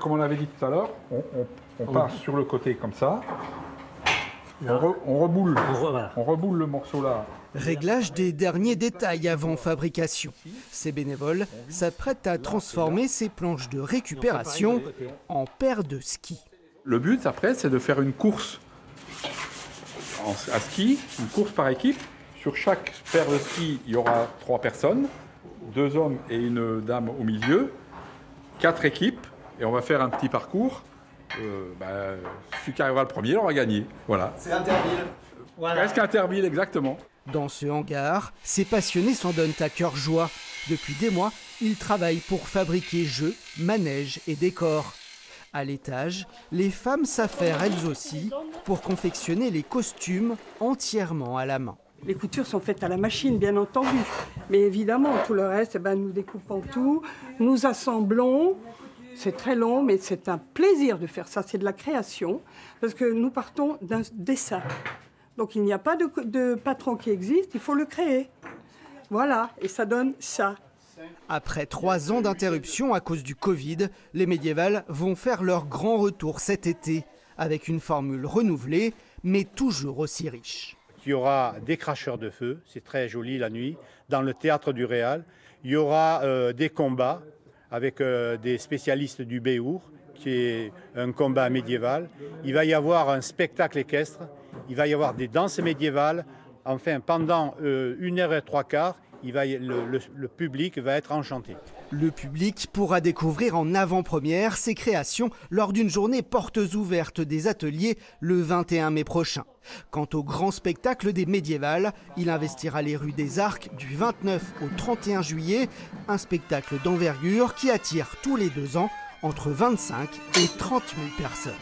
Comme on avait dit tout à l'heure, on, on- on part sur le côté comme ça. Et on, re- on reboule. On re- voilà. On reboule le morceau là. Réglage des derniers détails avant fabrication. Ces bénévoles s'apprêtent à transformer ces planches de récupération en paires de ski. Le but après, c'est de faire une course à ski, une course par équipe. Sur chaque paire de ski, il y aura trois personnes, deux hommes et une dame au milieu, quatre équipes, et on va faire un petit parcours. Euh, bah, celui qui arrivera le premier aura gagné. Voilà. Voilà. Presque interville, exactement. Dans ce hangar, ces passionnés s'en donnent à cœur joie. Depuis des mois, ils travaillent pour fabriquer jeux, manèges et décors. À l'étage, les femmes s'affairent elles aussi pour confectionner les costumes entièrement à la main. Les coutures sont faites à la machine, bien entendu. Mais évidemment, tout le reste, eh ben, nous découpons tout, nous assemblons. C'est très long, mais c'est un plaisir de faire ça. C'est de la création, parce que nous partons d'un dessin. Donc il n'y a pas de, de patron qui existe, il faut le créer. Voilà, et ça donne ça. Après trois ans d'interruption à cause du Covid, les médiévales vont faire leur grand retour cet été, avec une formule renouvelée, mais toujours aussi riche. Il y aura des cracheurs de feu, c'est très joli la nuit, dans le théâtre du Réal. Il y aura euh, des combats avec euh, des spécialistes du Béour, qui est un combat médiéval. Il va y avoir un spectacle équestre, il va y avoir des danses médiévales. Enfin, pendant euh, une heure et trois quarts, le- le- public va être enchanté. Le public pourra découvrir en avant-première ces créations lors d'une journée portes ouvertes des ateliers le 21 mai prochain. Quant au grand spectacle des médiévales, il investira les rues des Arcs du 29 au 31 juillet, un spectacle d'envergure qui attire tous les deux ans entre 25 et 30 000 personnes.